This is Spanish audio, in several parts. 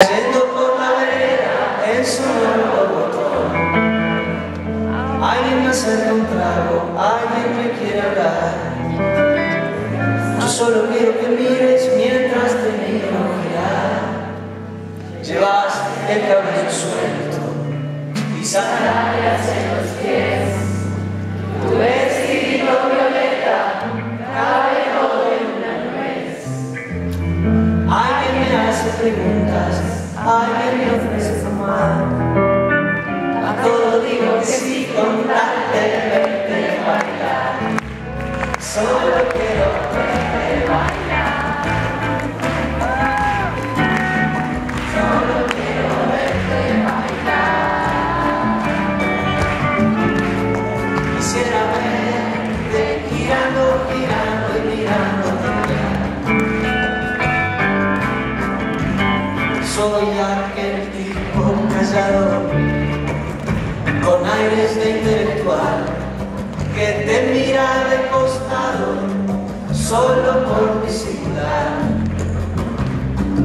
Yendo por la vereda en su nuevo botón Alguien me acerca un trago, alguien me quiere hablar. Yo solo quiero que mires mientras te miro girar. Llevas el cabello suelto y preguntas alguien me ofrece fumar. A todo digo que sí soy aquel tipo callado con aires de intelectual que te mira de costado solo por disimular.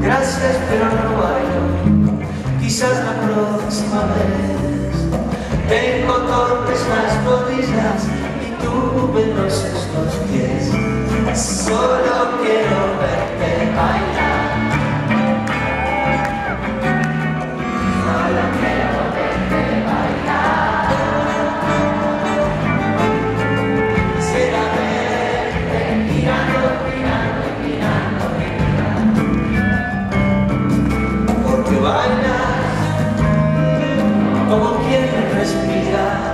Gracias pero no bailo. Quizás la próxima vez tengo torpes las rodillas y tú veloces los pies. Bailar Christ be thou.